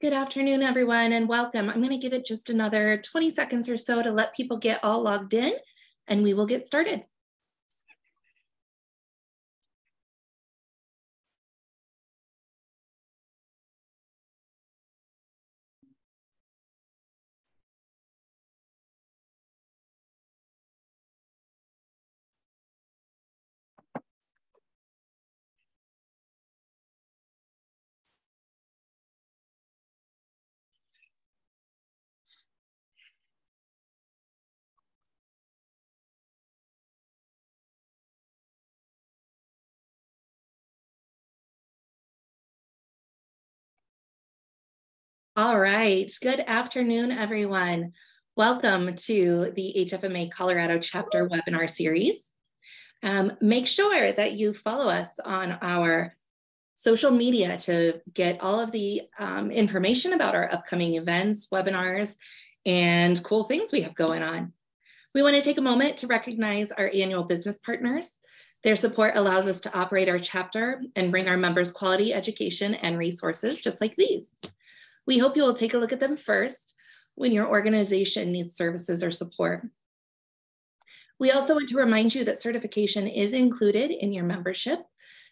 Good afternoon, everyone, and welcome. I'm going to give it just another 20 seconds or so to let people get all logged in, and we will get started. All right. Good afternoon, everyone. Welcome to the HFMA Colorado chapter webinar series. Um, make sure that you follow us on our social media to get all of the um, information about our upcoming events, webinars, and cool things we have going on. We want to take a moment to recognize our annual business partners. Their support allows us to operate our chapter and bring our members quality education and resources just like these. We hope you will take a look at them first when your organization needs services or support. We also want to remind you that certification is included in your membership.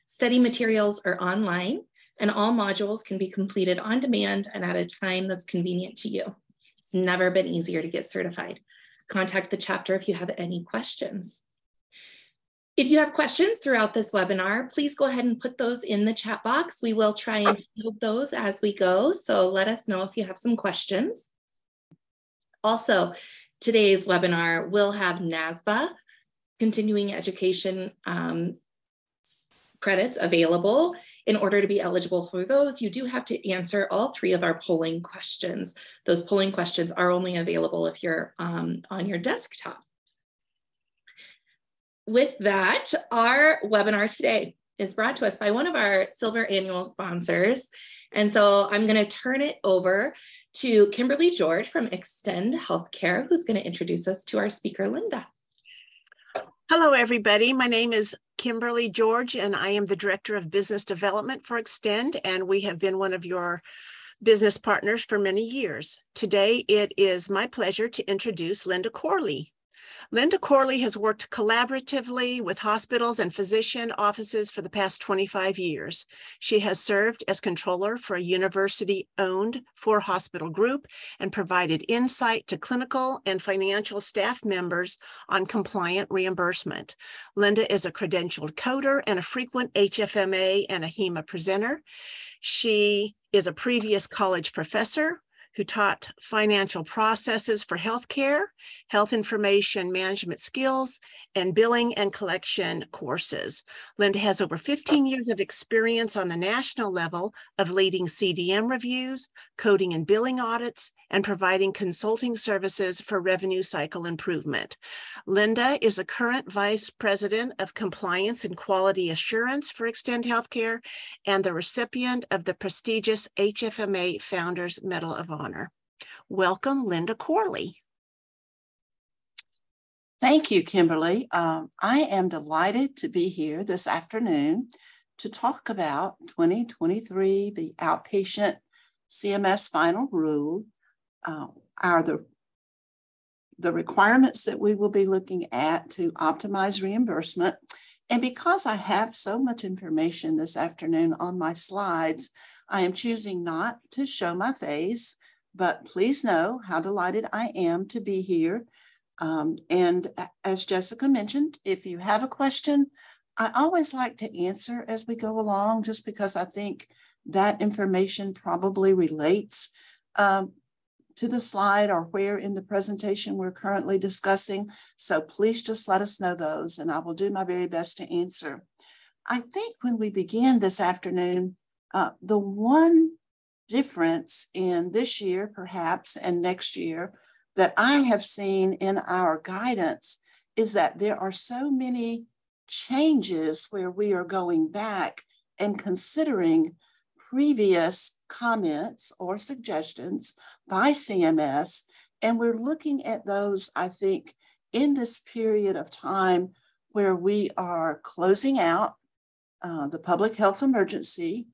Study materials are online and all modules can be completed on demand and at a time that's convenient to you. It's never been easier to get certified. Contact the chapter if you have any questions. If you have questions throughout this webinar, please go ahead and put those in the chat box. We will try and field those as we go. So let us know if you have some questions. Also, today's webinar will have NASBA, continuing education um, credits available. In order to be eligible for those, you do have to answer all three of our polling questions. Those polling questions are only available if you're um, on your desktop with that, our webinar today is brought to us by one of our silver annual sponsors. And so I'm going to turn it over to Kimberly George from Xtend Healthcare, who's going to introduce us to our speaker, Linda. Hello, everybody. My name is Kimberly George, and I am the Director of Business Development for Xtend, and we have been one of your business partners for many years. Today, it is my pleasure to introduce Linda Corley. Linda Corley has worked collaboratively with hospitals and physician offices for the past 25 years. She has served as controller for a university owned four hospital group and provided insight to clinical and financial staff members on compliant reimbursement. Linda is a credentialed coder and a frequent HFMA and AHIMA presenter. She is a previous college professor who taught financial processes for healthcare, health information management skills, and billing and collection courses. Linda has over 15 years of experience on the national level of leading CDM reviews, coding and billing audits, and providing consulting services for revenue cycle improvement. Linda is a current Vice President of Compliance and Quality Assurance for Xtend Healthcare and the recipient of the prestigious HFMA Founders Medal of Honor honor. Welcome, Linda Corley. Thank you, Kimberly. Um, I am delighted to be here this afternoon to talk about 2023, the outpatient CMS final rule, uh, are the, the requirements that we will be looking at to optimize reimbursement. And because I have so much information this afternoon on my slides, I am choosing not to show my face but please know how delighted I am to be here. Um, and as Jessica mentioned, if you have a question, I always like to answer as we go along, just because I think that information probably relates um, to the slide or where in the presentation we're currently discussing. So please just let us know those and I will do my very best to answer. I think when we begin this afternoon, uh, the one difference in this year, perhaps, and next year that I have seen in our guidance is that there are so many changes where we are going back and considering previous comments or suggestions by CMS. And we're looking at those, I think, in this period of time where we are closing out uh, the public health emergency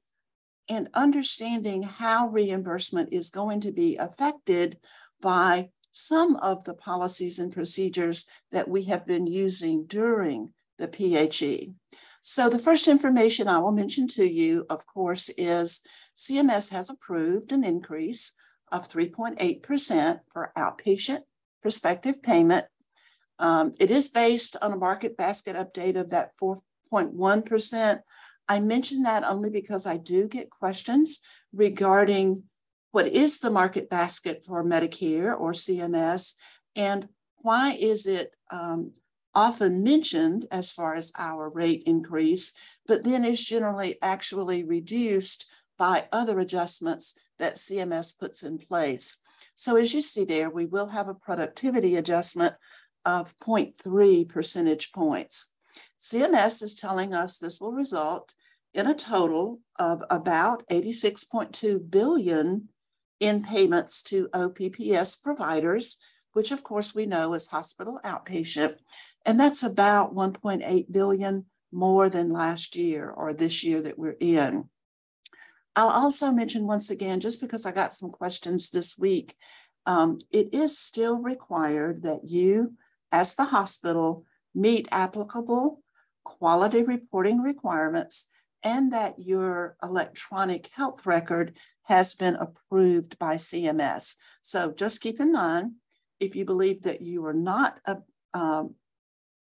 and understanding how reimbursement is going to be affected by some of the policies and procedures that we have been using during the PHE. So the first information I will mention to you, of course, is CMS has approved an increase of 3.8% for outpatient prospective payment. Um, it is based on a market basket update of that 4.1%. I mention that only because I do get questions regarding what is the market basket for Medicare or CMS, and why is it um, often mentioned as far as our rate increase, but then is generally actually reduced by other adjustments that CMS puts in place. So as you see there, we will have a productivity adjustment of 0.3 percentage points. CMS is telling us this will result in a total of about 86.2 billion in payments to OPPS providers, which of course we know is hospital outpatient. And that's about 1.8 billion more than last year or this year that we're in. I'll also mention once again, just because I got some questions this week, um, it is still required that you, as the hospital, meet applicable quality reporting requirements and that your electronic health record has been approved by CMS. So just keep in mind, if you believe that you are not uh, um,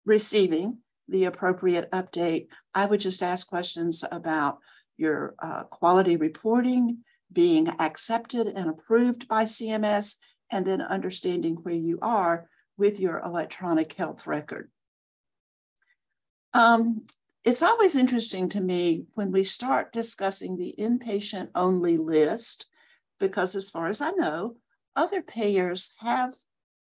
receiving the appropriate update, I would just ask questions about your uh, quality reporting being accepted and approved by CMS, and then understanding where you are with your electronic health record. Um, it's always interesting to me when we start discussing the inpatient only list, because as far as I know, other payers have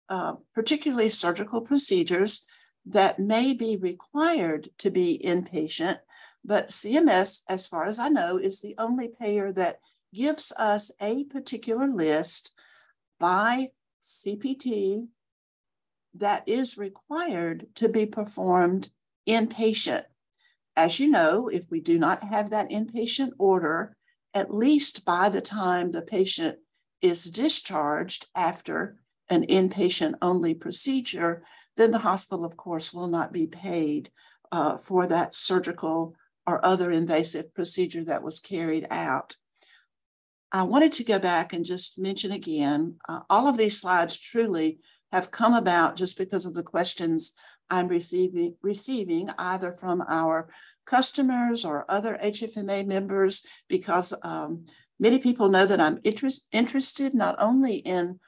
uh, particularly surgical procedures that may be required to be inpatient, but CMS, as far as I know, is the only payer that gives us a particular list by CPT that is required to be performed inpatient. As you know, if we do not have that inpatient order, at least by the time the patient is discharged after an inpatient only procedure, then the hospital, of course, will not be paid uh, for that surgical or other invasive procedure that was carried out. I wanted to go back and just mention again uh, all of these slides truly have come about just because of the questions I'm receiving, receiving either from our customers or other HFMA members, because um, many people know that I'm interest, interested not only in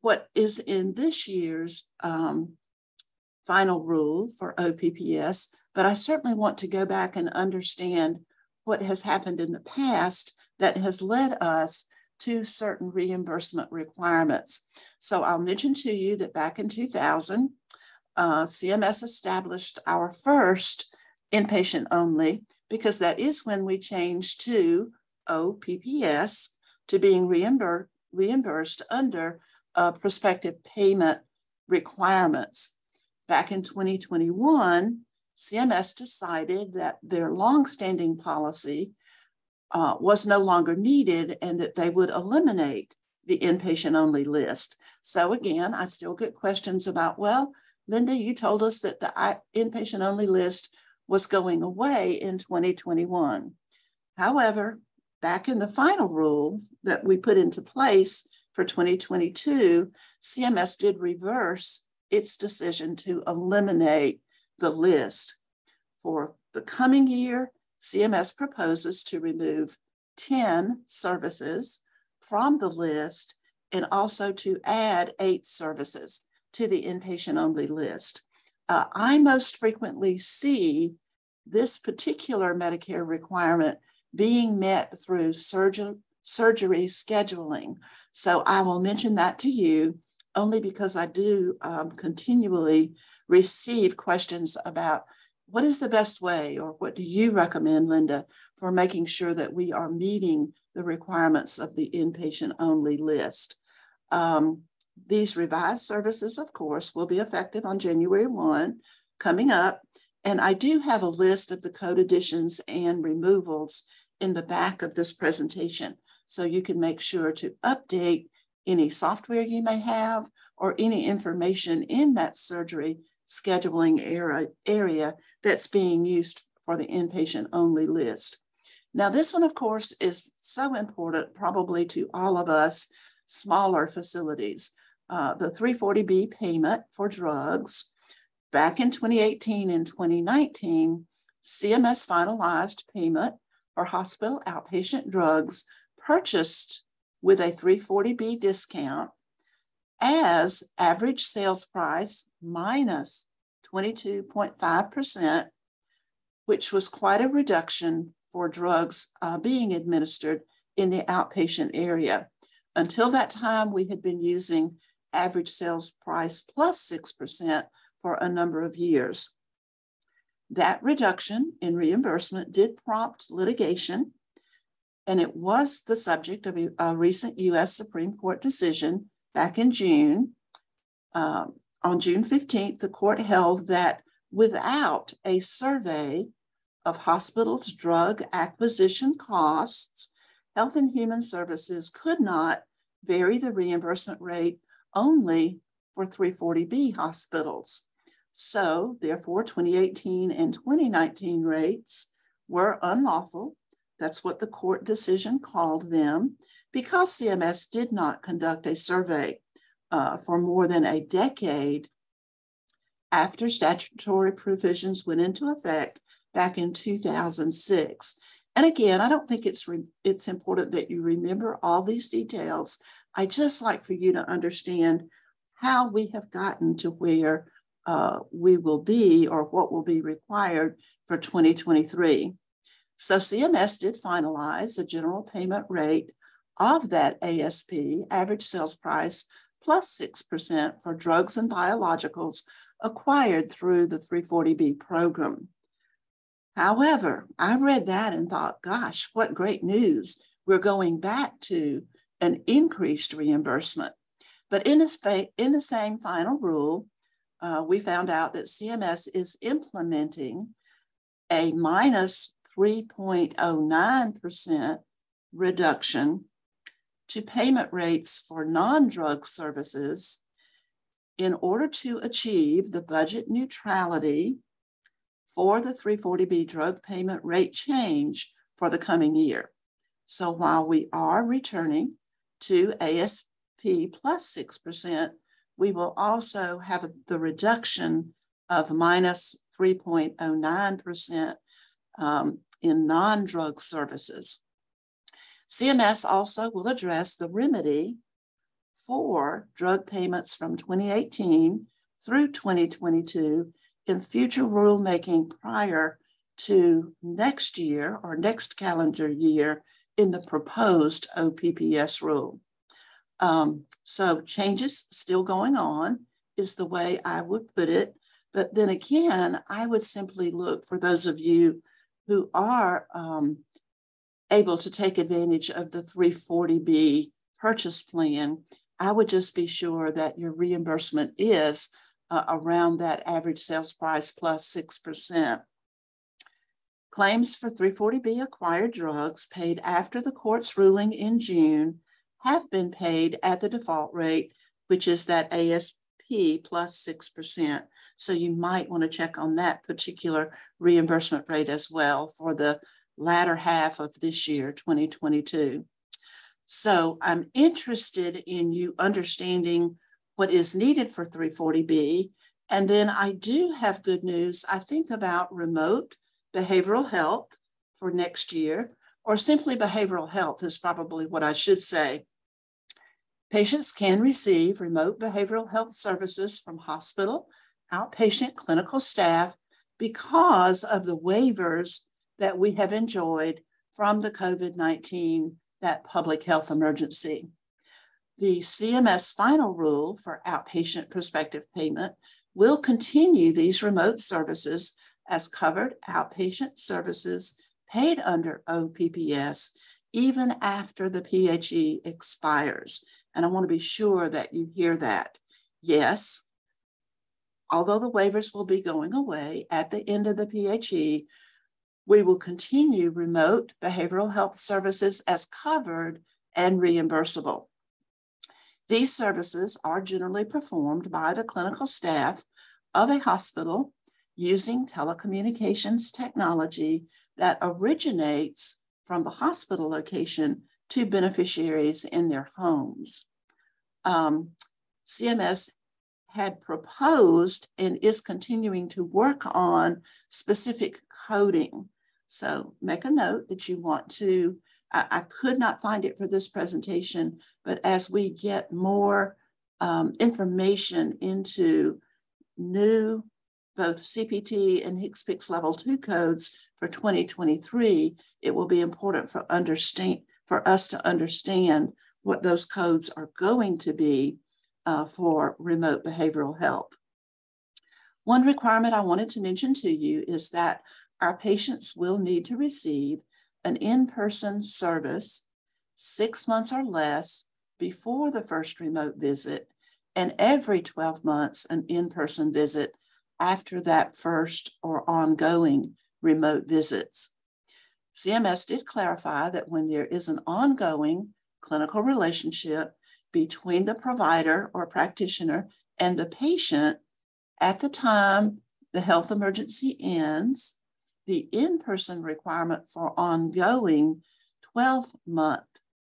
what is in this year's um, final rule for OPPS, but I certainly want to go back and understand what has happened in the past that has led us to certain reimbursement requirements. So I'll mention to you that back in 2000, uh, CMS established our first inpatient only because that is when we changed to OPPS to being reimbursed, reimbursed under uh, prospective payment requirements. Back in 2021, CMS decided that their longstanding policy uh, was no longer needed and that they would eliminate the inpatient only list. So again, I still get questions about, well, Linda, you told us that the inpatient only list was going away in 2021. However, back in the final rule that we put into place for 2022, CMS did reverse its decision to eliminate the list. For the coming year, CMS proposes to remove 10 services from the list and also to add eight services to the inpatient only list. Uh, I most frequently see this particular Medicare requirement being met through surgery, surgery scheduling. So I will mention that to you only because I do um, continually receive questions about what is the best way, or what do you recommend, Linda, for making sure that we are meeting the requirements of the inpatient only list? Um, these revised services, of course, will be effective on January 1 coming up. And I do have a list of the code additions and removals in the back of this presentation. So you can make sure to update any software you may have or any information in that surgery scheduling area, area that's being used for the inpatient only list. Now, this one, of course, is so important probably to all of us smaller facilities. Uh, the 340B payment for drugs. Back in 2018 and 2019, CMS finalized payment for hospital outpatient drugs purchased with a 340B discount as average sales price minus 22.5%, which was quite a reduction for drugs uh, being administered in the outpatient area. Until that time, we had been using average sales price plus 6% for a number of years. That reduction in reimbursement did prompt litigation, and it was the subject of a, recent US Supreme Court decision back in June. Um, on June 15th, the court held that without a survey of hospitals' drug acquisition costs, Health and Human Services could not vary the reimbursement rate only for 340B hospitals. So, therefore, 2018 and 2019 rates were unlawful. That's what the court decision called them because CMS did not conduct a survey uh, for more than a decade after statutory provisions went into effect back in 2006. And again, I don't think it's it's important that you remember all these details. I just like for you to understand how we have gotten to where uh, we will be or what will be required for 2023. So CMS did finalize a general payment rate of that ASP, average sales price, plus 6% for drugs and biologicals acquired through the 340B program. However, I read that and thought, gosh, what great news. We're going back to an increased reimbursement. But in, this in the same final rule, uh, we found out that CMS is implementing a minus 3.09% reduction to payment rates for non drug services in order to achieve the budget neutrality for the 340B drug payment rate change for the coming year. So while we are returning to ASP plus 6%, we will also have the reduction of minus 3.09% um, in non drug services. CMS also will address the remedy for drug payments from 2018 through 2022 in future rulemaking prior to next year or next calendar year in the proposed OPPS rule. Um, so changes still going on is the way I would put it. But then again, I would simply look for those of you who are um, able to take advantage of the 340B purchase plan. I would just be sure that your reimbursement is uh, around that average sales price plus 6%. Claims for 340B acquired drugs paid after the court's ruling in June have been paid at the default rate, which is that ASP plus 6%. So you might want to check on that particular reimbursement rate as well for the latter half of this year, 2022. So I'm interested in you understanding what is needed for 340B. And then I do have good news. I think about remote behavioral health for next year, or simply behavioral health is probably what I should say. Patients can receive remote behavioral health services from hospital, outpatient clinical staff because of the waivers that we have enjoyed from the COVID 19, that public health emergency. The CMS final rule for outpatient prospective payment will continue these remote services as covered outpatient services paid under OPPS even after the PHE expires. And I want to be sure that you hear that. Yes, although the waivers will be going away at the end of the PHE, We will continue remote behavioral health services as covered and reimbursable. These services are generally performed by the clinical staff of a hospital using telecommunications technology that originates from the hospital location to beneficiaries in their homes. Um, CMS had proposed and is continuing to work on specific coding. So make a note that you want to, I, could not find it for this presentation, but as we get more um, information into new both CPT and HCPCS level two codes for 2023, it will be important for understand for us to understand what those codes are going to be uh, for remote behavioral health. One requirement I wanted to mention to you is that our patients will need to receive an in-person service six months or less before the first remote visit and every 12 months an in-person visit after that first or ongoing remote visits. CMS did clarify that when there is an ongoing clinical relationship between the provider or practitioner and the patient at the time the health emergency ends, the in-person requirement for ongoing 12 month,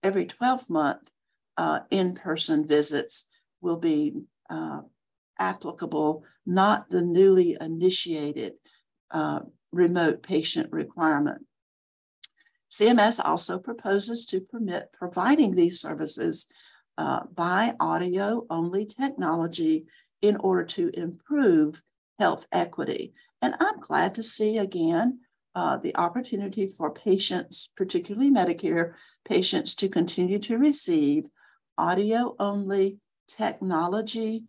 every 12 month uh, in-person visits will be uh, applicable, not the newly initiated uh, remote patient requirement. CMS also proposes to permit providing these services uh, by audio only technology in order to improve health equity. And I'm glad to see again uh, the opportunity for patients, particularly Medicare patients, to continue to receive audio only technology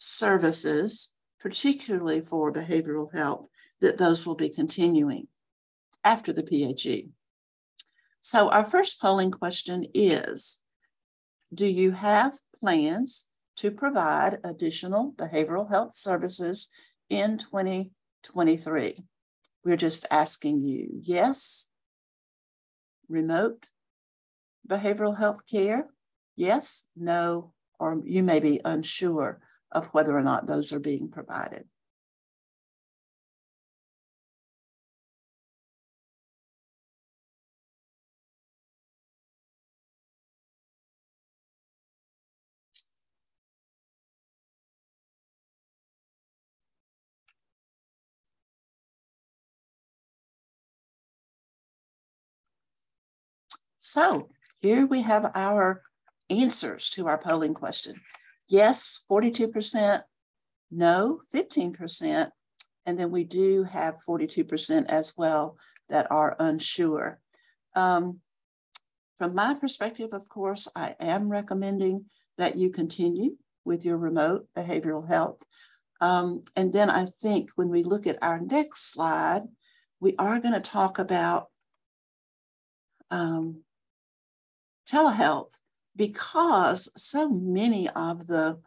services, particularly for behavioral health, that those will be continuing after the PHE. So, our first polling question is Do you have plans to provide additional behavioral health services in 2023? We're just asking you yes, remote behavioral health care, yes, no, or you may be unsure of whether or not those are being provided. So here we have our answers to our polling question. Yes, 42%, no, 15%, and then we do have 42% as well that are unsure. Um, from my perspective, of course, I am recommending that you continue with your remote behavioral health. Um, and then I think when we look at our next slide, we are going to talk about um, telehealth because so many of the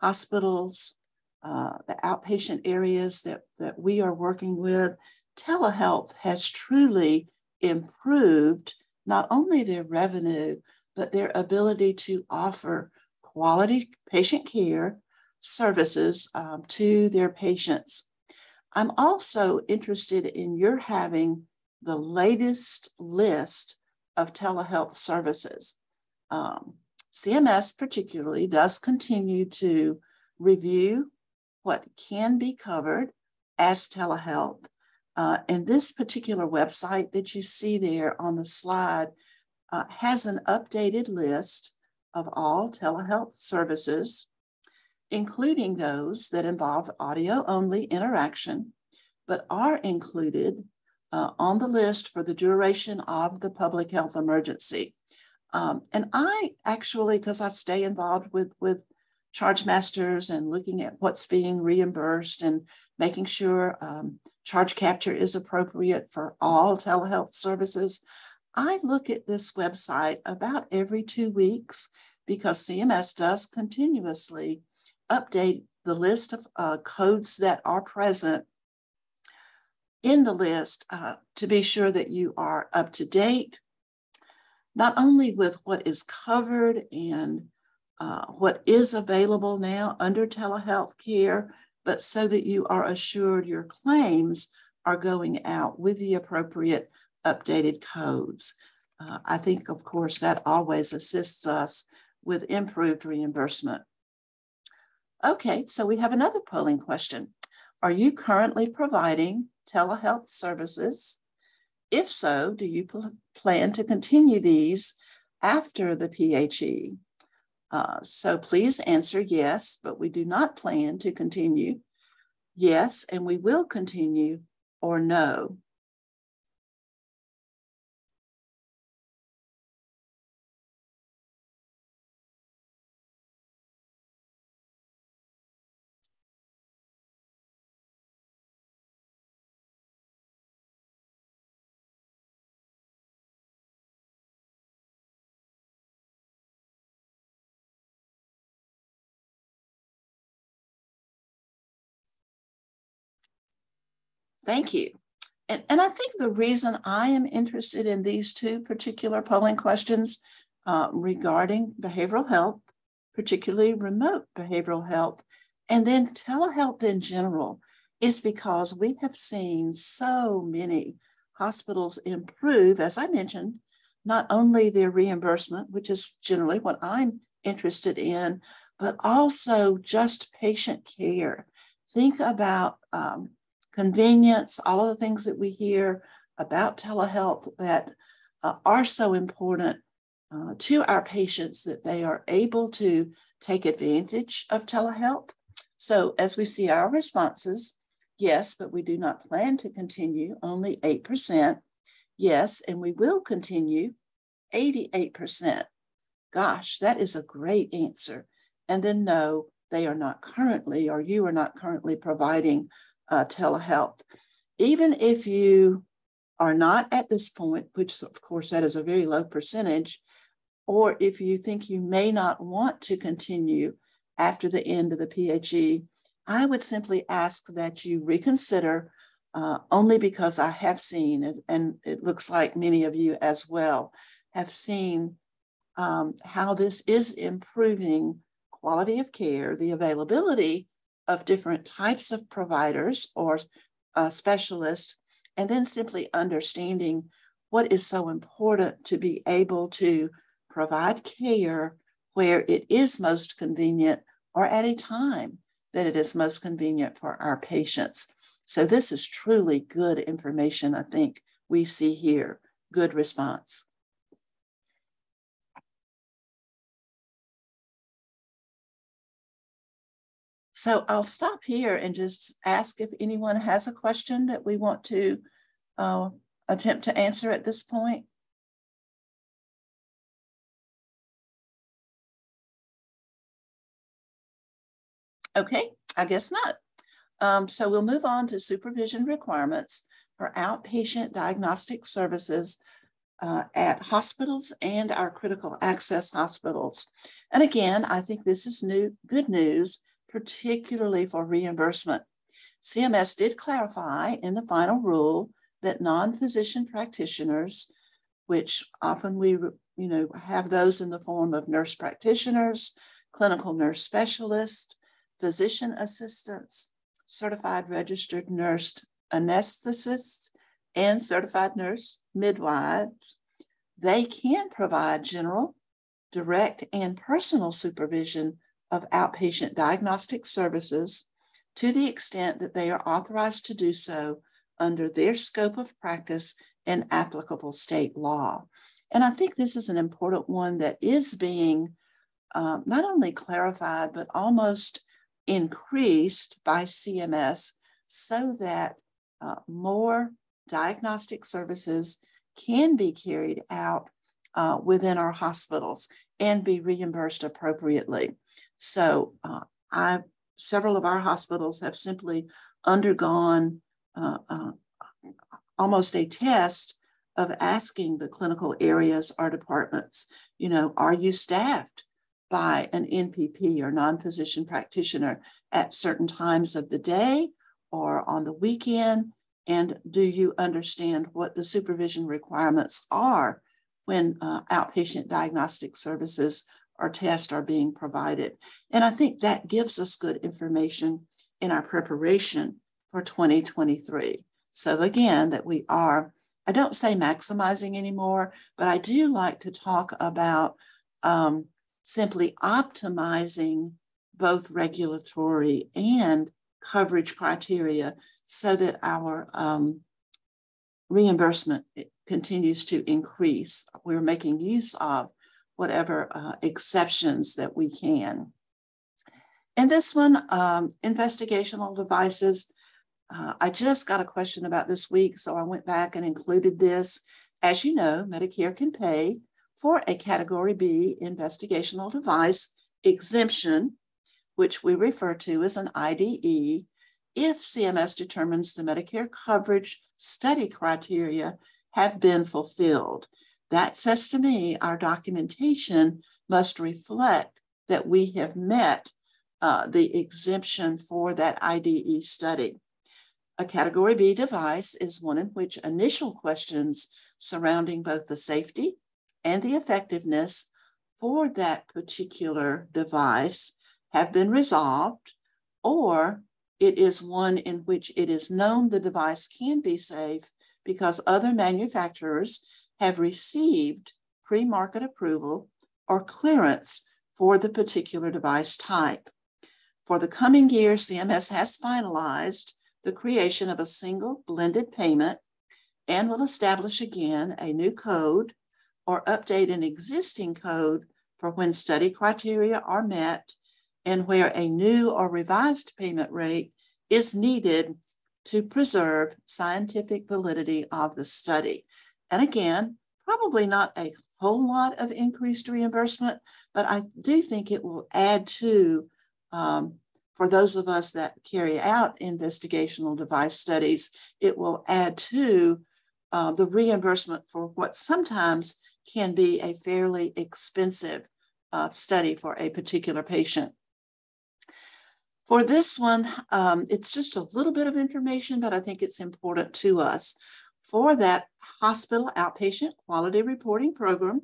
hospitals, uh, the outpatient areas that, that we are working with, telehealth has truly improved not only their revenue, but their ability to offer quality patient care services um, to their patients. I'm also interested in your having the latest list of telehealth services. Um, CMS, particularly, does continue to review what can be covered as telehealth. Uh, and this particular website that you see there on the slide uh, has an updated list of all telehealth services, including those that involve audio only interaction, but are included uh, on the list for the duration of the public health emergency. Um, and I actually, because I stay involved with, with charge masters and looking at what's being reimbursed and making sure um, charge capture is appropriate for all telehealth services, I look at this website about every two weeks because CMS does continuously update the list of uh, codes that are present in the list uh, to be sure that you are up to date, not only with what is covered and uh, what is available now under telehealth care, but so that you are assured your claims are going out with the appropriate updated codes. Uh, I think, of course, that always assists us with improved reimbursement. Okay, so we have another polling question. Are you currently providing telehealth services? If so, do you pl plan to continue these after the PHE? Uh, so please answer yes, but we do not plan to continue. Yes, and we will continue, or no. Thank you. And, and I think the reason I am interested in these two particular polling questions uh, regarding behavioral health, particularly remote behavioral health, and then telehealth in general, is because we have seen so many hospitals improve, as I mentioned, not only their reimbursement, which is generally what I'm interested in, but also just patient care. Think about um, convenience, all of the things that we hear about telehealth that uh, are so important uh, to our patients that they are able to take advantage of telehealth. So, as we see our responses, yes, but we do not plan to continue, only 8%. Yes, and we will continue, 88%. Gosh, that is a great answer. And then no, they are not currently, or you are not currently providing uh, telehealth. Even if you are not at this point, which of course that is a very low percentage, or if you think you may not want to continue after the end of the PHE, I would simply ask that you reconsider uh, only because I have seen, and it looks like many of you as well have seen um, how this is improving quality of care, the availability of different types of providers or uh, specialists, and then simply understanding what is so important to be able to provide care where it is most convenient or at a time that it is most convenient for our patients. So, this is truly good information, I think we see here. Good response. So I'll stop here and just ask if anyone has a question that we want to uh, attempt to answer at this point. Okay, I guess not. Um, so we'll move on to supervision requirements for outpatient diagnostic services uh, at hospitals and our critical access hospitals. And again, I think this is new, good news particularly for reimbursement. CMS did clarify in the final rule that non-physician practitioners, which often we you know have those in the form of nurse practitioners, clinical nurse specialists, physician assistants, certified registered nurse anesthetists, and certified nurse midwives, they can provide general, direct, and personal supervision of outpatient diagnostic services to the extent that they are authorized to do so under their scope of practice and applicable state law. And I think this is an important one that is being uh, not only clarified, but almost increased by CMS so that uh, more diagnostic services can be carried out uh, within our hospitals and be reimbursed appropriately. So uh, I, several of our hospitals have simply undergone uh, uh, almost a test of asking the clinical areas or departments, you know, are you staffed by an NPP or non-physician practitioner at certain times of the day or on the weekend? And do you understand what the supervision requirements are when uh, outpatient diagnostic services or tests are being provided? And I think that gives us good information in our preparation for 2023. So again, that we are, I don't say maximizing anymore, but I do like to talk about um, simply optimizing both regulatory and coverage criteria so that our um, reimbursement continues to increase. We're making use of whatever uh, exceptions that we can. In this one, um, investigational devices, uh, I just got a question about this week, so I went back and included this. As you know, Medicare can pay for a Category B investigational device exemption, which we refer to as an IDE, if CMS determines the Medicare coverage study criteria have been fulfilled. That says to me our documentation must reflect that we have met uh, the exemption for that IDE study. A Category B device is one in which initial questions surrounding both the safety and the effectiveness for that particular device have been resolved, or it is one in which it is known the device can be safe because other manufacturers have received pre market approval or clearance for the particular device type. For the coming year, CMS has finalized the creation of a single blended payment and will establish again a new code or update an existing code for when study criteria are met and where a new or revised payment rate is needed to preserve scientific validity of the study. And again, probably not a whole lot of increased reimbursement, but I do think it will add to, um, for those of us that carry out investigational device studies, it will add to uh, the reimbursement for what sometimes can be a fairly expensive uh, study for a particular patient. For this one, um, it's just a little bit of information, but I think it's important to us. For that hospital outpatient quality reporting program,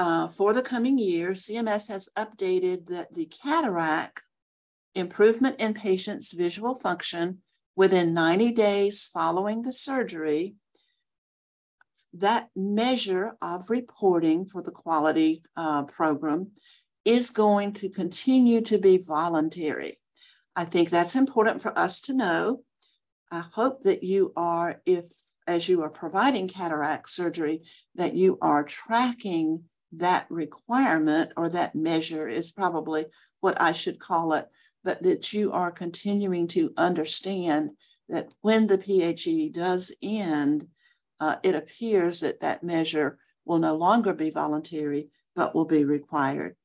uh, for the coming year, CMS has updated that the cataract improvement in patients' visual function within 90 days following the surgery. That measure of reporting for the quality uh, program is going to continue to be voluntary. I think that's important for us to know. I hope that you are, if as you are providing cataract surgery, that you are tracking that requirement or that measure is probably what I should call it, but that you are continuing to understand that when the PHE does end, uh, it appears that that measure will no longer be voluntary, but will be required.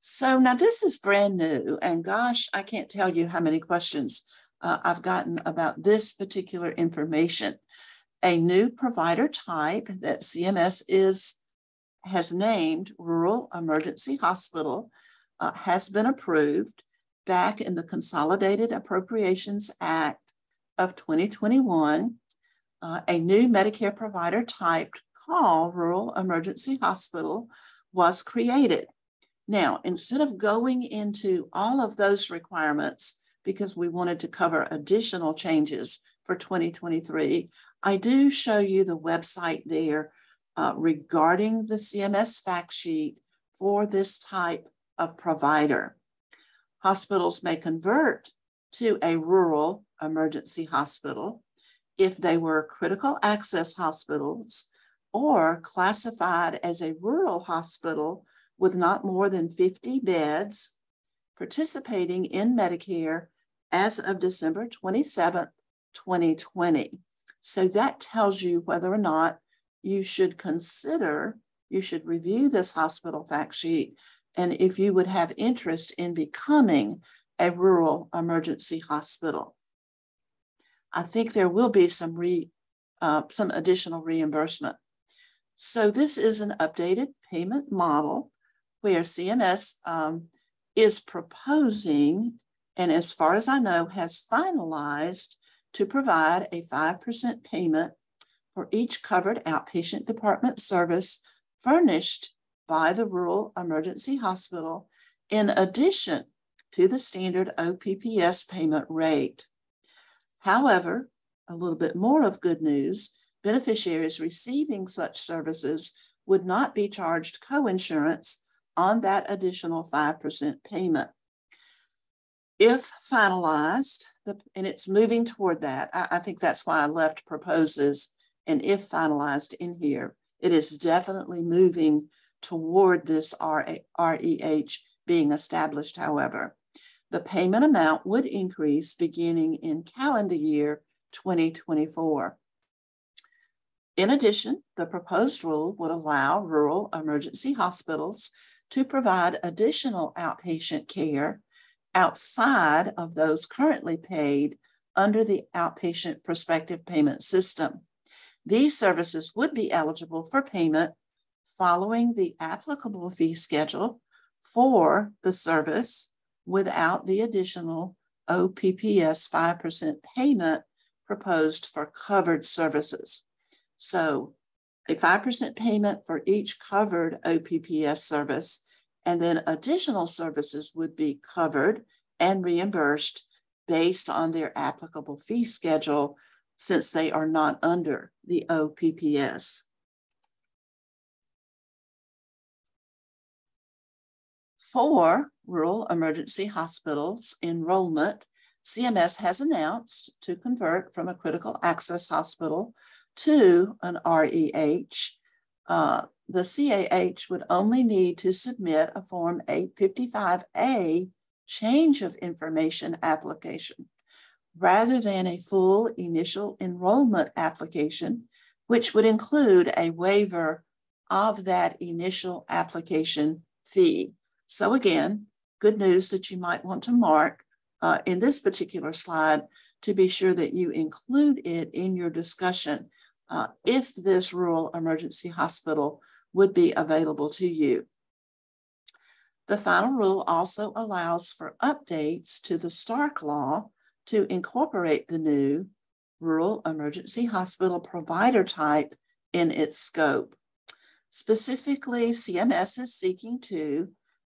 So now this is brand new, and gosh, I can't tell you how many questions uh, I've gotten about this particular information. A new provider type that CMS is has named Rural Emergency Hospital uh, has been approved back in the Consolidated Appropriations Act of 2021. Uh, a new Medicare provider type called Rural Emergency Hospital was created. Now, instead of going into all of those requirements, because we wanted to cover additional changes for 2023, I do show you the website there uh, regarding the CMS fact sheet for this type of provider. Hospitals may convert to a rural emergency hospital if they were critical access hospitals or classified as a rural hospital with not more than 50 beds participating in Medicare as of December 27, 2020. So that tells you whether or not you should consider, you should review this hospital fact sheet, and if you would have interest in becoming a rural emergency hospital. I think there will be some re, uh, some additional reimbursement. So this is an updated payment model where CMS um, is proposing and as far as I know, has finalized to provide a 5% payment for each covered outpatient department service furnished by the rural emergency hospital in addition to the standard OPPS payment rate. However, a little bit more of good news, beneficiaries receiving such services would not be charged coinsurance on that additional 5% payment. If finalized, the, and it's moving toward that, I, I think that's why I left proposes and if finalized in here, it is definitely moving toward this REH being established, however. The payment amount would increase beginning in calendar year 2024. In addition, the proposed rule would allow rural emergency hospitals to provide additional outpatient care outside of those currently paid under the outpatient prospective payment system. These services would be eligible for payment following the applicable fee schedule for the service without the additional OPPS 5% payment proposed for covered services. So a 5% payment for each covered OPPS service, and then additional services would be covered and reimbursed based on their applicable fee schedule since they are not under the OPPS. For rural emergency hospitals enrollment, CMS has announced to convert from a critical access hospital to an REH. Uh, the CAH would only need to submit a Form 855A change of information application rather than a full initial enrollment application, which would include a waiver of that initial application fee. So again, good news that you might want to mark uh, in this particular slide to be sure that you include it in your discussion uh, if this rural emergency hospital would be available to you. The final rule also allows for updates to the Stark Law to incorporate the new rural emergency hospital provider type in its scope. Specifically, CMS is seeking to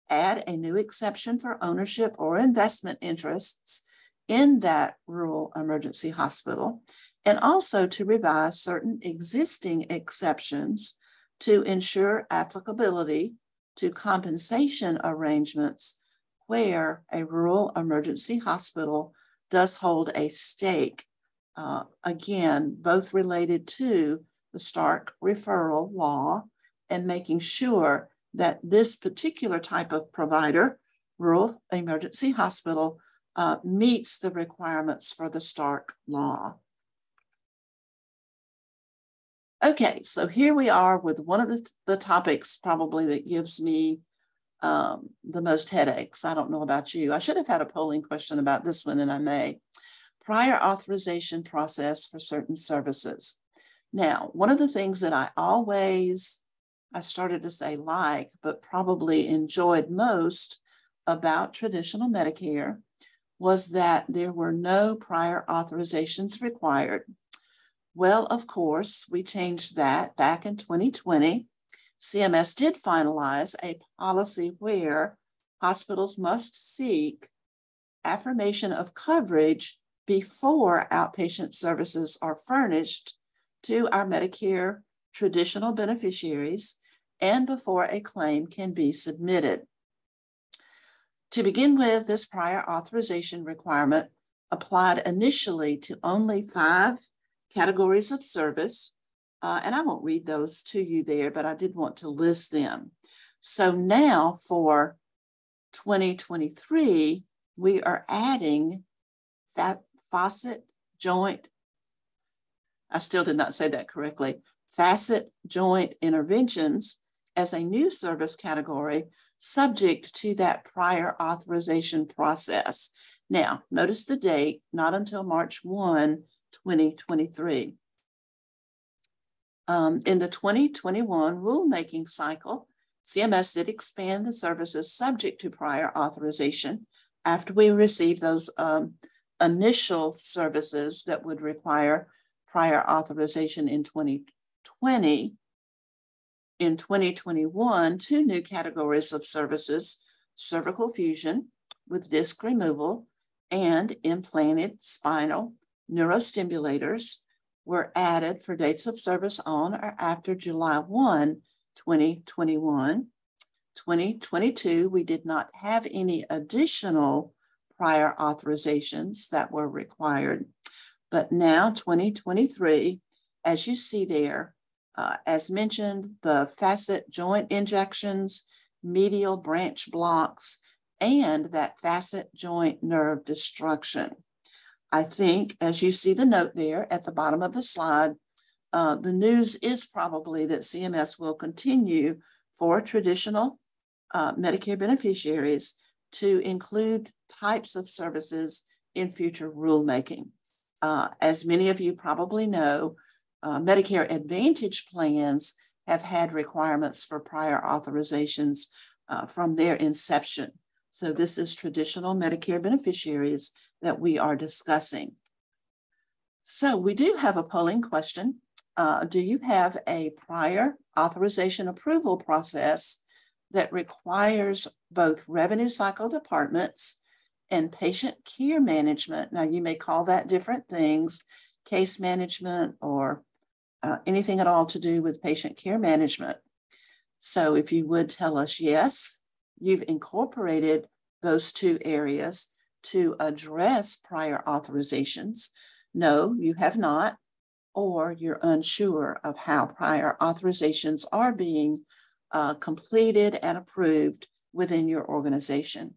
add a new exception for ownership or investment interests in that rural emergency hospital, and also to revise certain existing exceptions to ensure applicability to compensation arrangements where a rural emergency hospital does hold a stake. Uh, again, both related to the Stark referral law and making sure that this particular type of provider, rural emergency hospital, uh, meets the requirements for the Stark law. Okay, so here we are with one of the, the topics probably that gives me um, the most headaches. I don't know about you. I should have had a polling question about this one, and I may. Prior authorization process for certain services. Now, one of the things that I always I started to say like, but probably enjoyed most about traditional Medicare was that there were no prior authorizations required. Well, of course, we changed that back in 2020. CMS did finalize a policy where hospitals must seek affirmation of coverage before outpatient services are furnished to our Medicare traditional beneficiaries and before a claim can be submitted. To begin with, this prior authorization requirement applied initially to only five categories of service. Uh, and I won't read those to you there, but I did want to list them. So now for 2023, we are adding fat, facet joint. I still did not say that correctly. Facet joint interventions as a new service category subject to that prior authorization process. Now, notice the date, not until March 1, 2023. Um, in the 2021 rulemaking cycle, CMS did expand the services subject to prior authorization after we received those um, initial services that would require prior authorization in 2020, in 2021, two new categories of services, cervical fusion with disc removal and implanted spinal neurostimulators were added for dates of service on or after July 1, 2021. 2022, we did not have any additional prior authorizations that were required. But now, 2023, as you see there, uh, as mentioned, the facet joint injections, medial branch blocks, and that facet joint nerve destruction. I think, as you see the note there at the bottom of the slide, uh, the news is probably that CMS will continue for traditional uh, Medicare beneficiaries to include types of services in future rulemaking. Uh, as many of you probably know, uh, Medicare Advantage plans have had requirements for prior authorizations uh, from their inception. So this is traditional Medicare beneficiaries that we are discussing. So we do have a polling question. Uh, do you have a prior authorization approval process that requires both revenue cycle departments and patient care management? Now, you may call that different things, case management or uh, anything at all to do with patient care management. So if you would tell us yes, you've incorporated those two areas to address prior authorizations. No, you have not, or you're unsure of how prior authorizations are being uh, completed and approved within your organization.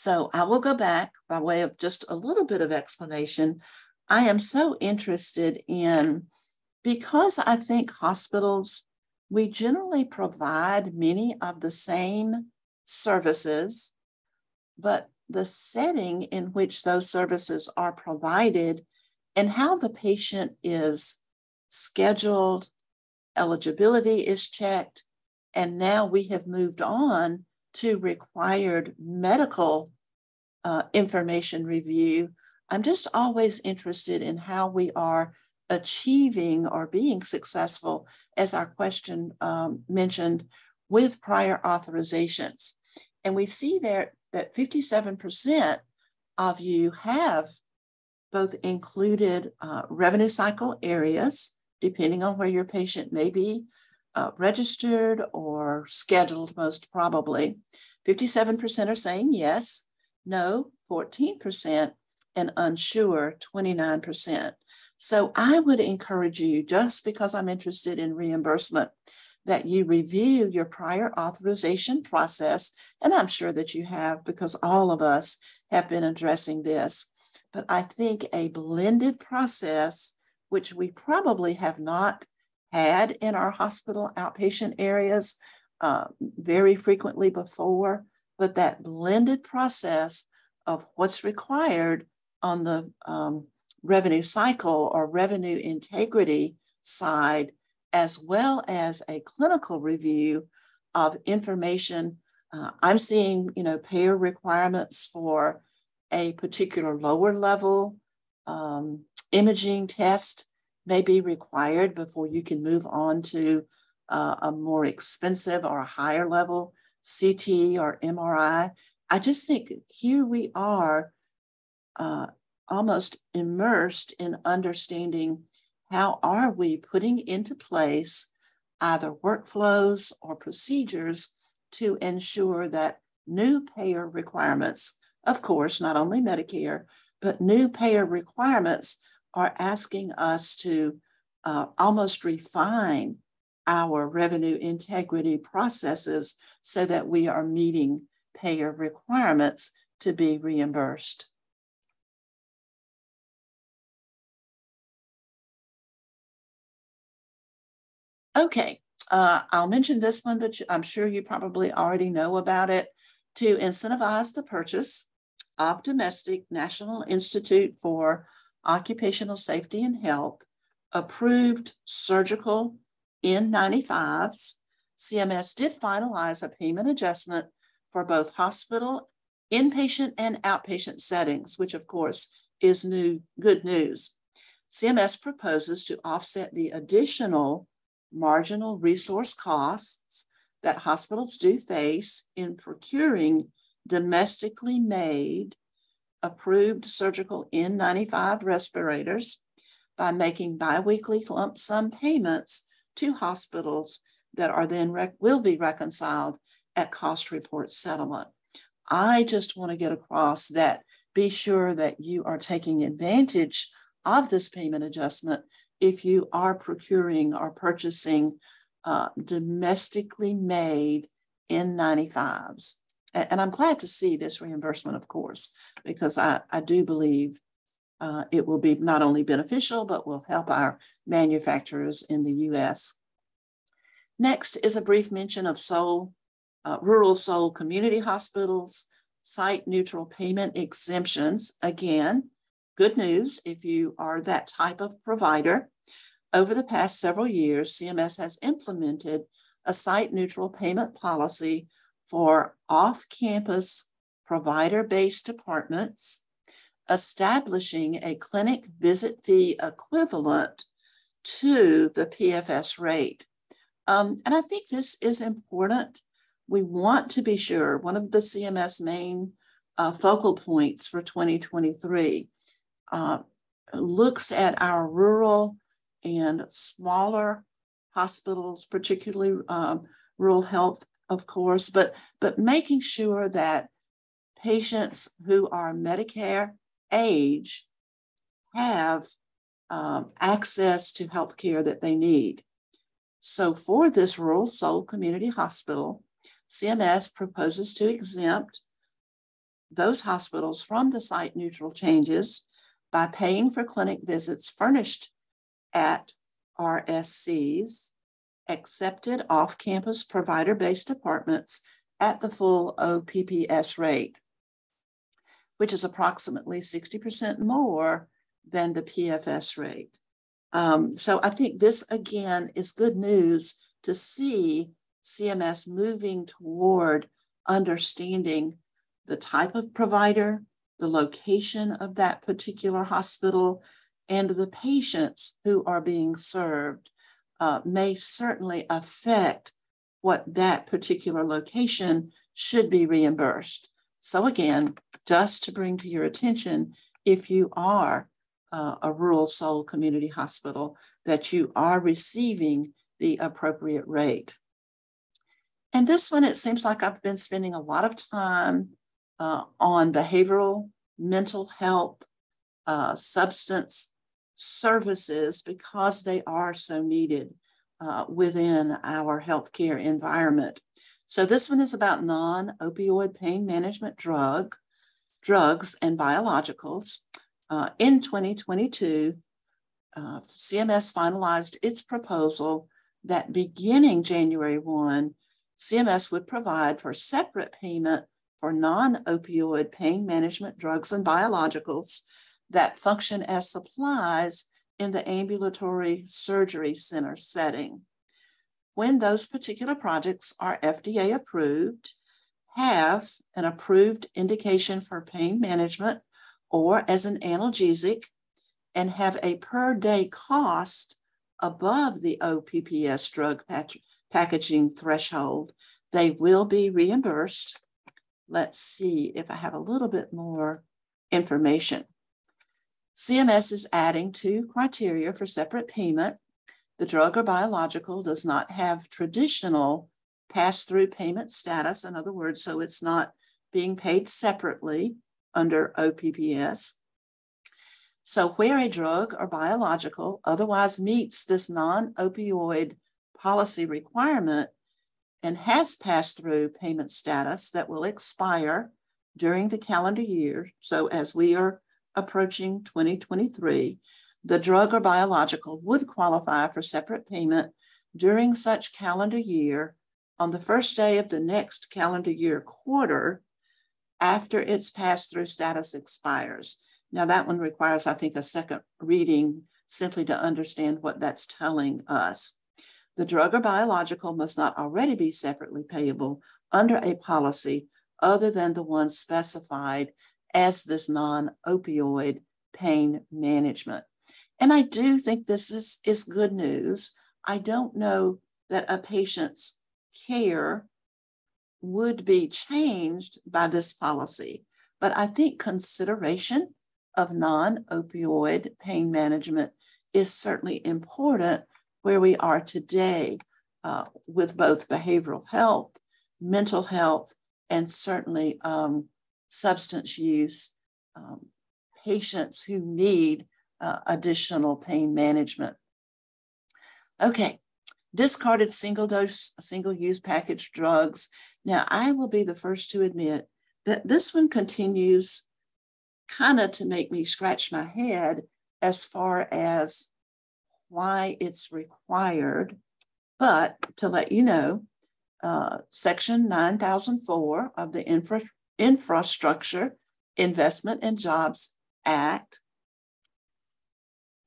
So I will go back by way of just a little bit of explanation. I am so interested in, because I think hospitals, we generally provide many of the same services, but the setting in which those services are provided and how the patient is scheduled, eligibility is checked, and now we have moved on to required medical uh, information review, I'm just always interested in how we are achieving or being successful, as our question um, mentioned, with prior authorizations. And we see there that 57% of you have both included uh, revenue cycle areas, depending on where your patient may be uh, registered or scheduled, most probably. 57% are saying yes, no, 14%, and unsure, 29%. So I would encourage you, just because I'm interested in reimbursement, that you review your prior authorization process. And I'm sure that you have, because all of us have been addressing this. But I think a blended process, which we probably have not had in our hospital outpatient areas uh, very frequently before, but that blended process of what's required on the um, revenue cycle or revenue integrity side, as well as a clinical review of information. Uh, I'm seeing, you know, payer requirements for a particular lower level um, imaging test may be required before you can move on to uh, a more expensive or a higher level CT or MRI. I just think here we are uh, almost immersed in understanding how are we putting into place either workflows or procedures to ensure that new payer requirements, of course, not only Medicare, but new payer requirements are asking us to uh, almost refine our revenue integrity processes so that we are meeting payer requirements to be reimbursed. Okay, uh, I'll mention this one, but I'm sure you probably already know about it. to incentivize the purchase of domestic National Institute for Occupational Safety and Health approved surgical N95s. CMS did finalize a payment adjustment for both hospital, inpatient, and outpatient settings, which of course is new good news. CMS proposes to offset the additional marginal resource costs that hospitals do face in procuring domestically made approved surgical N95 respirators by making biweekly lump sum payments to hospitals that are then will be reconciled at cost report settlement. I just want to get across that be sure that you are taking advantage of this payment adjustment if you are procuring or purchasing uh, domestically made N95s. And I'm glad to see this reimbursement, of course, because I, I do believe uh, it will be not only beneficial, but will help our manufacturers in the US. Next is a brief mention of Sole, uh, rural Sole community hospitals, site neutral payment exemptions. Again, good news if you are that type of provider. Over the past several years, CMS has implemented a site neutral payment policy for off campus provider based departments, establishing a clinic visit fee equivalent to the PFS rate. Um, and I think this is important. We want to be sure, one of the CMS main uh, focal points for 2023 uh, looks at our rural and smaller hospitals, particularly um, rural health, of course, but, but making sure that patients who are Medicare age have um, access to health care that they need. So for this rural Sole Community Hospital, CMS proposes to exempt those hospitals from the site neutral changes by paying for clinic visits furnished at RSCs, accepted off campus provider based departments at the full OPPS rate, which is approximately 60% more than the PFS rate. Um, so I think this again is good news to see CMS moving toward understanding the type of provider, the location of that particular hospital, and the patients who are being served uh, may certainly affect what that particular location should be reimbursed. So, again, just to bring to your attention, if you are uh, a rural sole community hospital, that you are receiving the appropriate rate. And this one, it seems like I've been spending a lot of time uh, on behavioral, mental health, uh, substance services because they are so needed uh, within our healthcare environment. So this one is about non-opioid pain management drug, drugs and biologicals. Uh, in 2022, uh, CMS finalized its proposal that beginning January 1, CMS would provide for separate payment for non-opioid pain management drugs and biologicals that function as supplies in the ambulatory surgery center setting. When those particular projects are FDA approved, have an approved indication for pain management or as an analgesic, and have a per day cost above the OPPS drug packaging threshold, they will be reimbursed. Let's see if I have a little bit more information. CMS is adding two criteria for separate payment. The drug or biological does not have traditional pass through payment status. In other words, so it's not being paid separately under OPPS. So, where a drug or biological otherwise meets this non opioid policy requirement and has passed through payment status that will expire during the calendar year. So, as we are approaching 2023, the drug or biological would qualify for separate payment during such calendar year on the first day of the next calendar year quarter after its pass-through status expires. Now that one requires, I think, a second reading simply to understand what that's telling us. The drug or biological must not already be separately payable under a policy other than the one specified as this non-opioid pain management. And I do think this is, is good news. I don't know that a patient's care would be changed by this policy, but I think consideration of non opioid pain management is certainly important where we are today uh, with both behavioral health, mental health, and certainly um, substance use um, patients who need uh, additional pain management. Okay, discarded single dose, single use package drugs. Now, I will be the first to admit that this one continues kind of to make me scratch my head as far as why it's required. But to let you know, uh, Section 9004 of the Infra- Infrastructure Investment and Jobs Act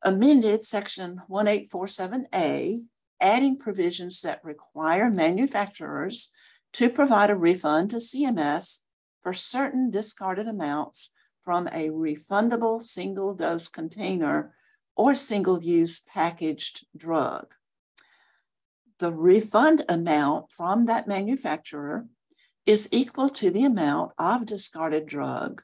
amended Section 1847A, adding provisions that require manufacturers to provide a refund to CMS for certain discarded amounts from a refundable single dose container or single use packaged drug. The refund amount from that manufacturer is equal to the amount of discarded drug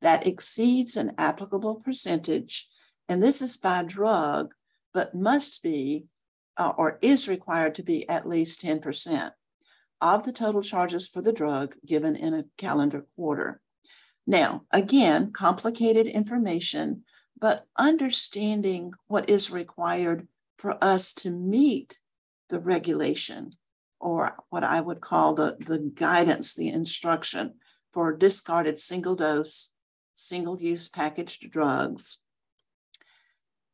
that exceeds an applicable percentage, and this is by drug, but must be uh, or is required to be at least 10% of the total charges for the drug given in a calendar quarter. Now, again, complicated information, but understanding what is required for us to meet the regulation or what I would call the, the guidance, the instruction for discarded single dose, single use packaged drugs.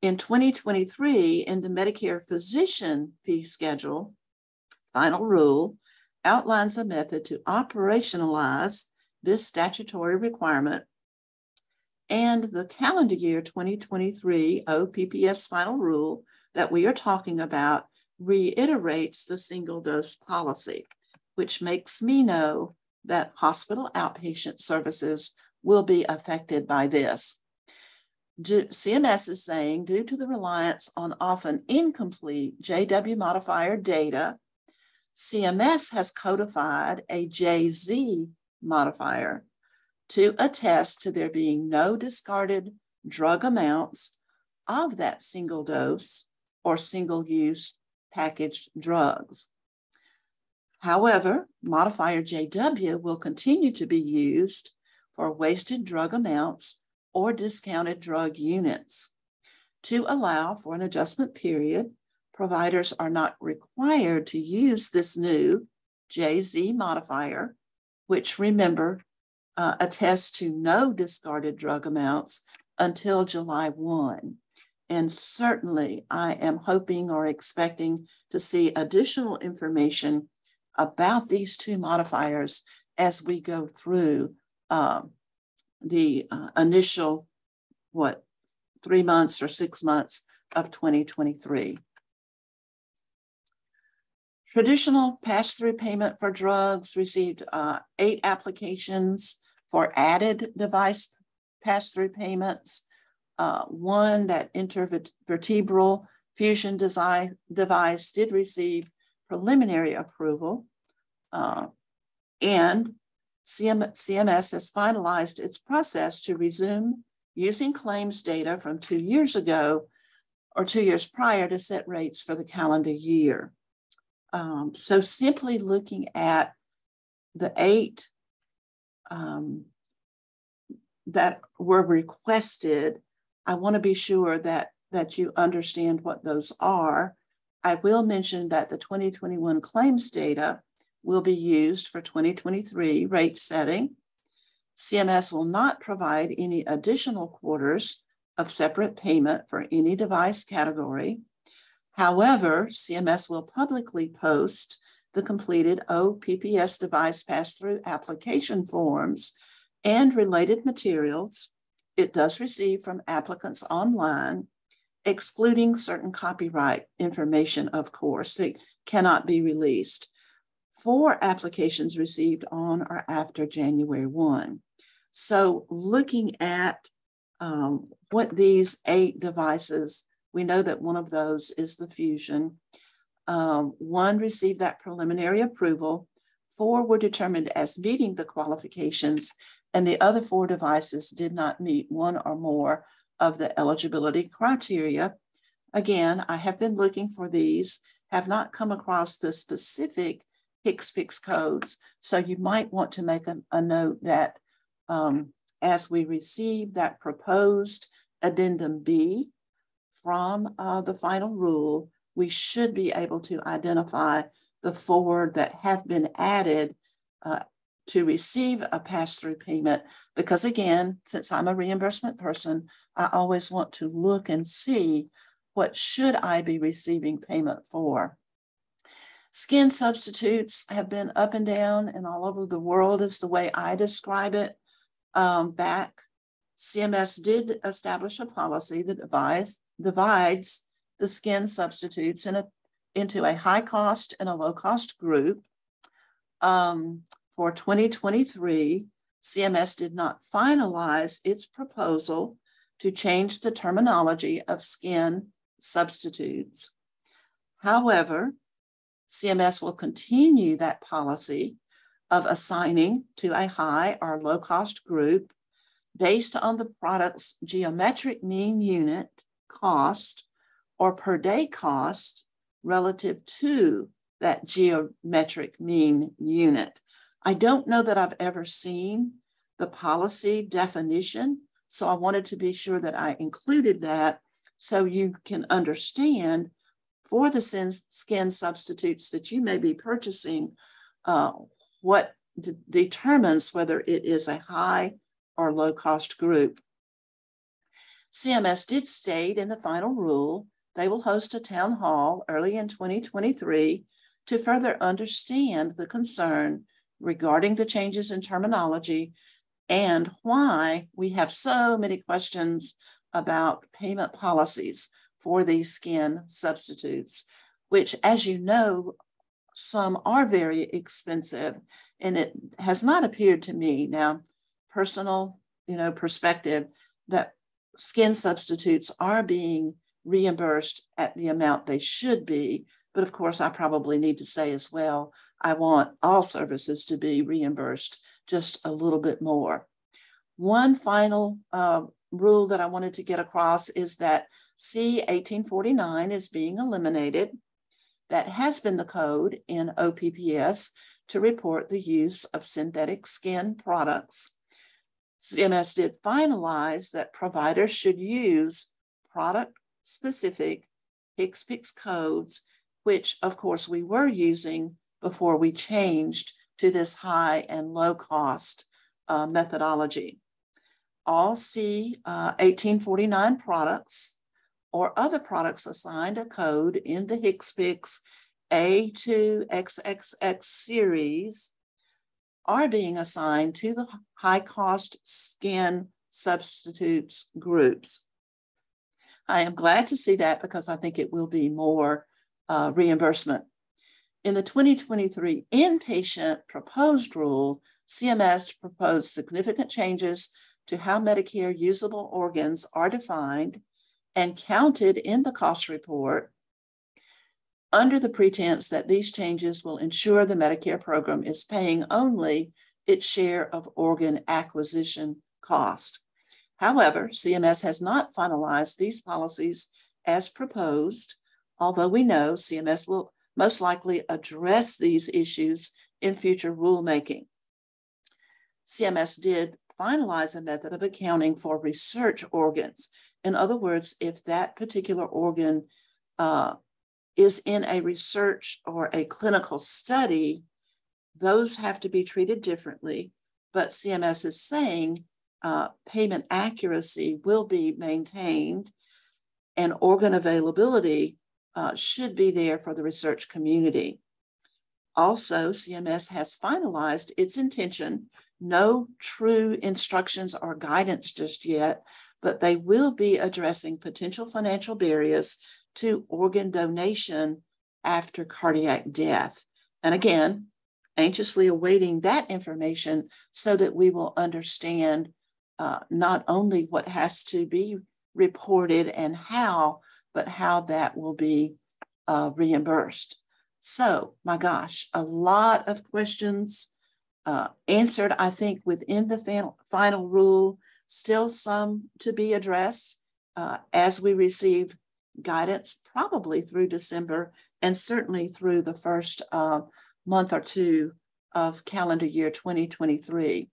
In 2023, in the Medicare physician fee schedule, final rule outlines a method to operationalize this statutory requirement and the calendar year 2023 OPPS final rule that we are talking about reiterates the single dose policy, which makes me know that hospital outpatient services will be affected by this. CMS is saying, due to the reliance on often incomplete JW modifier data, CMS has codified a JZ modifier to attest to there being no discarded drug amounts of that single dose or single use packaged drugs. However, modifier JW will continue to be used for wasted drug amounts or discounted drug units. To allow for an adjustment period, providers are not required to use this new JZ modifier, which remember uh, attests to no discarded drug amounts until July 1. And certainly, I am hoping or expecting to see additional information about these two modifiers as we go through uh, the uh, initial, what, three months or six months of 2023. Traditional pass-through payment for drugs received uh, eight applications for added device pass-through payments uh, one, that intervertebral fusion design, device did receive preliminary approval. Uh, and CM, CMS has finalized its process to resume using claims data from two years ago or two years prior to set rates for the calendar year. Um, so simply looking at the eight um, that were requested I want to be sure that, that you understand what those are. I will mention that the 2021 claims data will be used for 2023 rate setting. CMS will not provide any additional quarters of separate payment for any device category. However, CMS will publicly post the completed OPPS device pass-through application forms and related materials it does receive from applicants online, excluding certain copyright information, of course, that cannot be released for applications received on or after January 1. So looking at um, what these eight devices, we know that one of those is the Fusion. Um, one received that preliminary approval. Four were determined as meeting the qualifications, and the other four devices did not meet one or more of the eligibility criteria. Again, I have been looking for these, have not come across the specific HCPCS codes. So you might want to make a, a note that um, as we receive that proposed addendum B from uh, the final rule, we should be able to identify the four that have been added uh, to receive a pass-through payment. Because again, since I'm a reimbursement person, I always want to look and see what should I be receiving payment for. Skin substitutes have been up and down and all over the world is the way I describe it. Um, back, CMS did establish a policy that divides, divides the skin substitutes in a, into a high cost and a low cost group. Um, for 2023, CMS did not finalize its proposal to change the terminology of skin substitutes. However, CMS will continue that policy of assigning to a high or low cost group based on the product's geometric mean unit cost or per day cost relative to that geometric mean unit. I don't know that I've ever seen the policy definition, so I wanted to be sure that I included that so you can understand for the skin substitutes that you may be purchasing uh, what determines whether it is a high or low cost group. CMS did state in the final rule they will host a town hall early in 2023 to further understand the concern regarding the changes in terminology and why we have so many questions about payment policies for these skin substitutes, which, as you know, some are very expensive. And it has not appeared to me now, personal, you know, perspective that skin substitutes are being reimbursed at the amount they should be. But of course, I probably need to say as well, I want all services to be reimbursed just a little bit more. One final uh, rule that I wanted to get across is that C 1849 is being eliminated. That has been the code in OPPS to report the use of synthetic skin products. CMS did finalize that providers should use product specific HCPCS codes, which of course we were using before we changed to this high and low cost uh, methodology. All C uh, 1849 products or other products assigned a code in the HCPCS A2XXX series are being assigned to the high cost skin substitutes groups. I am glad to see that because I think it will be more uh, reimbursement. In the 2023 inpatient proposed rule, CMS proposed significant changes to how Medicare usable organs are defined and counted in the cost report under the pretense that these changes will ensure the Medicare program is paying only its share of organ acquisition cost. However, CMS has not finalized these policies as proposed, although we know CMS will most likely address these issues in future rulemaking. CMS did finalize a method of accounting for research organs. In other words, if that particular organ uh, is in a research or a clinical study, those have to be treated differently. But CMS is saying uh, payment accuracy will be maintained and organ availability uh, should be there for the research community. Also, CMS has finalized its intention. No true instructions or guidance just yet, but they will be addressing potential financial barriers to organ donation after cardiac death. And again, anxiously awaiting that information so that we will understand uh, not only what has to be reported and how, but how that will be uh, reimbursed. So, my gosh, a lot of questions uh, answered, I think, within the final, final rule, still some to be addressed uh, as we receive guidance, probably through December and certainly through the first uh, month or two of calendar year 2023.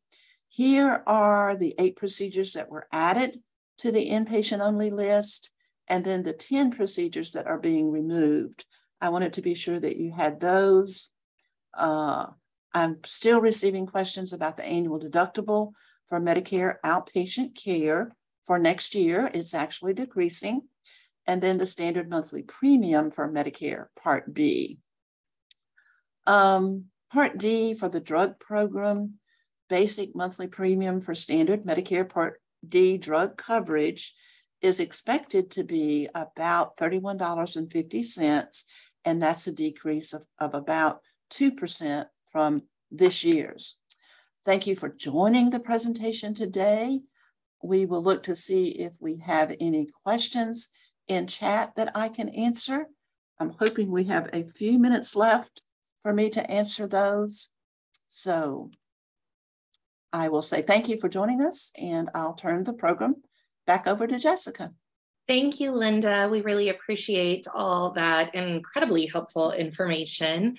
Here are the eight procedures that were added to the inpatient only list, and then the 10 procedures that are being removed. I wanted to be sure that you had those. Uh, I'm still receiving questions about the annual deductible for Medicare outpatient care for next year. It's actually decreasing. And then the standard monthly premium for Medicare Part B. Um, Part D for the drug program, basic monthly premium for standard Medicare Part D drug coverage is expected to be about $31.50, and that's a decrease of, of about 2% from this year's. Thank you for joining the presentation today. We will look to see if we have any questions in chat that I can answer. I'm hoping we have a few minutes left for me to answer those. So I will say thank you for joining us and I'll turn the program back over to Jessica. Thank you, Linda. We really appreciate all that incredibly helpful information.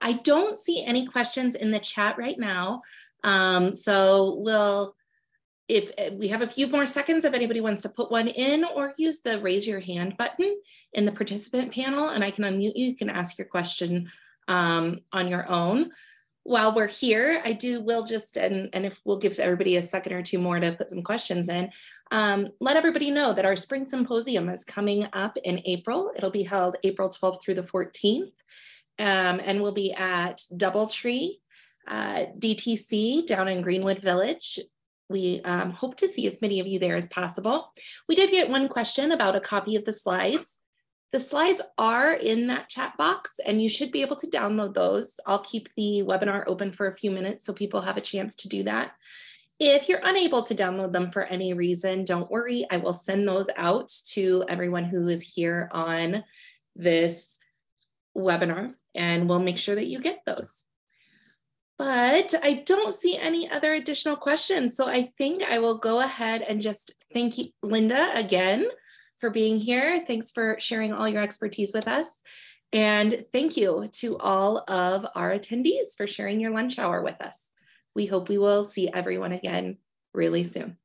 I don't see any questions in the chat right now. Um, so we'll, if we have a few more seconds, if anybody wants to put one in or use the raise your hand button in the participant panel and I can unmute you, you can ask your question um, on your own. While we're here, I do will just, and, and if we'll give everybody a second or two more to put some questions in, um, let everybody know that our spring symposium is coming up in April. It'll be held April 12th through the 14th um, and we'll be at Doubletree uh, DTC down in Greenwood Village. We um, hope to see as many of you there as possible. We did get one question about a copy of the slides. The slides are in that chat box and you should be able to download those. I'll keep the webinar open for a few minutes so people have a chance to do that. If you're unable to download them for any reason, don't worry. I will send those out to everyone who is here on this webinar and we'll make sure that you get those. But I don't see any other additional questions. So I think I will go ahead and just thank you, Linda again for being here. Thanks for sharing all your expertise with us. And thank you to all of our attendees for sharing your lunch hour with us. We hope we will see everyone again really soon.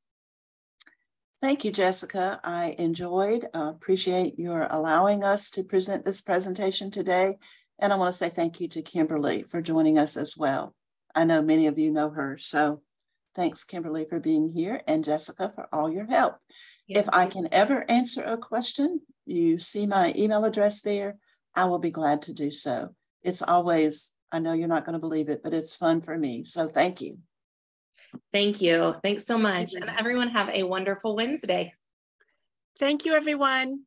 Thank you, Jessica. I enjoyed, uh, appreciate your allowing us to present this presentation today. And I want to say thank you to Kimberly for joining us as well. I know many of you know her. So thanks, Kimberly, for being here and Jessica for all your help. If I can ever answer a question, you see my email address there. I will be glad to do so. It's always, I know you're not going to believe it, but it's fun for me. So thank you. Thank you. Thanks so much. And everyone have a wonderful Wednesday. Thank you, everyone.